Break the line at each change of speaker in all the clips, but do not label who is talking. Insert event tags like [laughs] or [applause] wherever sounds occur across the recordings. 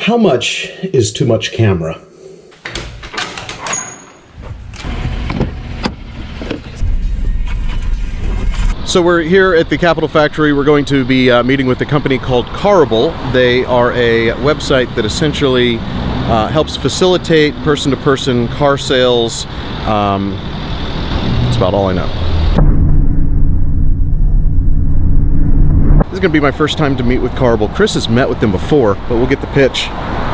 How much is too much camera?
So we're here at the Capital Factory. We're going to be uh, meeting with a company called Carable. They are a website that essentially uh, helps facilitate person-to-person car sales. Um, that's about all I know. Is going to be my first time to meet with Carable. Chris has met with them before, but we'll get the pitch,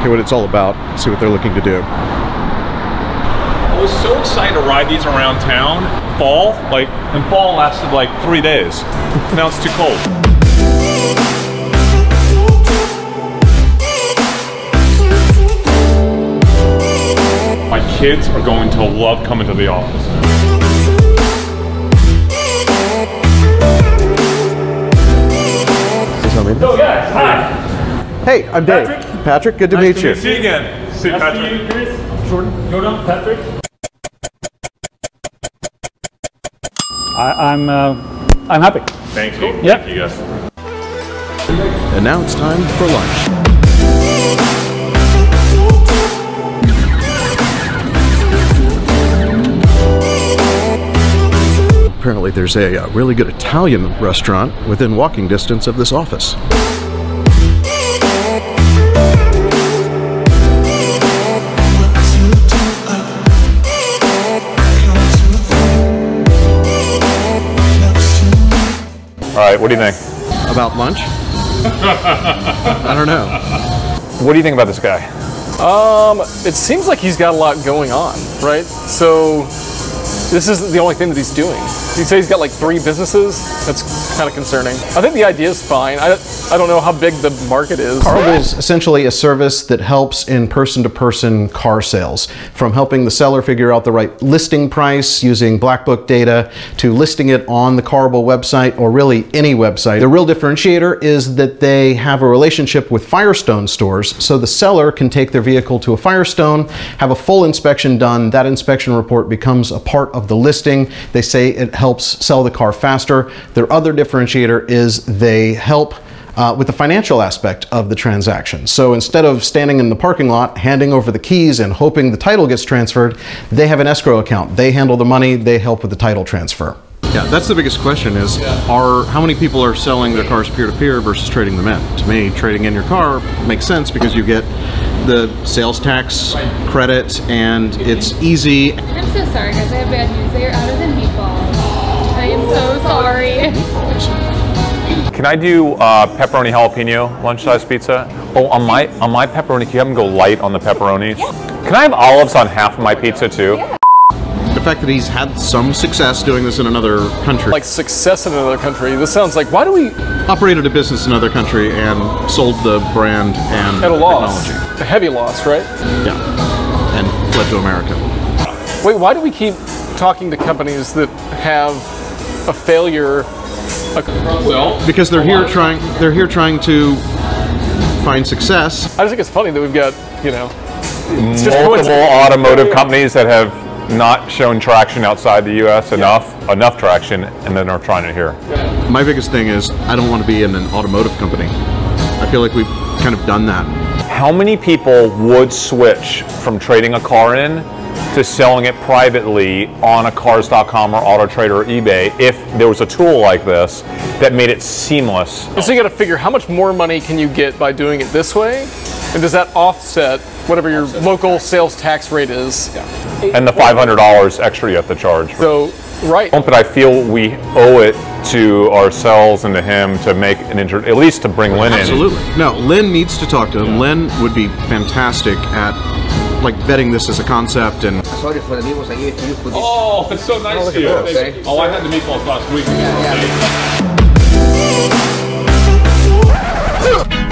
hear what it's all about, see what they're looking to do.
I was so excited to ride these around town. Fall, like, and fall lasted like three days. now it's too cold. My kids are going to love coming to the office.
Hey, I'm Dave.
Patrick?
Patrick, good to meet you.
See you again. See you, Patrick. you, Chris. Jordan, Jordan, Patrick.
I, I'm uh, I'm happy.
Thank you.
Yep.
Thank you guys.
And now it's time for lunch. Apparently, there's a, uh really good Italian restaurant within walking distance of this office.
Right, what do you think?
About lunch? [laughs] I don't know.
What do you think about this guy?
Um, it seems like he's got a lot going on, right? So this is the only thing that he's doing. You say he's got like three businesses. That's kind of concerning. I think the idea is fine. I, I don't know how big the market is.
Carable is essentially a service that helps in person-to-person car sales, from helping the seller figure out the right listing price using Black Book data to listing it on the Carable website or really any website. The real differentiator is that they have a relationship with Firestone stores, so the seller can take their vehicle to a Firestone, have a full inspection done. That inspection report becomes a part of the listing. They say it helps sell the car faster. Their other differentiator is they help uh, with the financial aspect of the transaction. So instead of standing in the parking lot, handing over the keys and hoping the title gets transferred, they have an escrow account. They handle the money, they help with the title transfer. Yeah, that's the biggest question is are how many people are selling their cars peer to peer versus trading them in? To me, trading in your car makes sense because you get the sales tax credit and it's easy.
I'm so sorry, guys. I have bad news. They are out of the meatballs. I am so sorry.
Can I do uh, pepperoni jalapeno lunch size pizza? Oh, on my on my pepperoni, can you have them go light on the pepperonis? Can I have olives on half of my pizza too?
The fact that he's had some success doing this in another country,
Like success in another country. This sounds like why do we
operated a business in another country and sold the brand and
at a loss?
technology.
A heavy loss, right?
Yeah, and fled to America.
Wait, why do we keep talking to companies that have a failure?
Well,
Because they're here trying, they're here trying to find success.
I just think it's funny that we've got, you know, just
multiple automotive companies that have not shown traction outside the U.S. enough enough traction, and then are trying it here.
My biggest thing is I don't want to be in an automotive company. I feel like we've kind of done that.
How many people would switch from trading a car in to selling it privately on a cars.com or AutoTrader or eBay if there was a tool like this that made it seamless?
So you got to figure how much more money can you get by doing it this way, and does that offset whatever your local sales tax rate is?
And the $500 extra you have to charge.
So, right.
But I feel we owe it to ourselves and to him to make an intro, at least to bring Lynn in.
Absolutely. No, Lynn needs to talk to him. Lynn would be fantastic at like vetting this as a concept and
Sorry for the meatballs I gave to you for this.
Oh, it's so nice oh, to you.
Okay.
Oh, I had the meatballs last week. [laughs]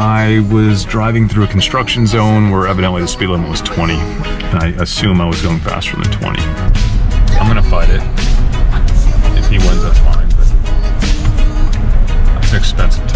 I was driving through a construction zone where evidently the speed limit was 20. And I assume I was going faster than 20. I'm gonna fight it. If he wins, that's fine. But that's an expensive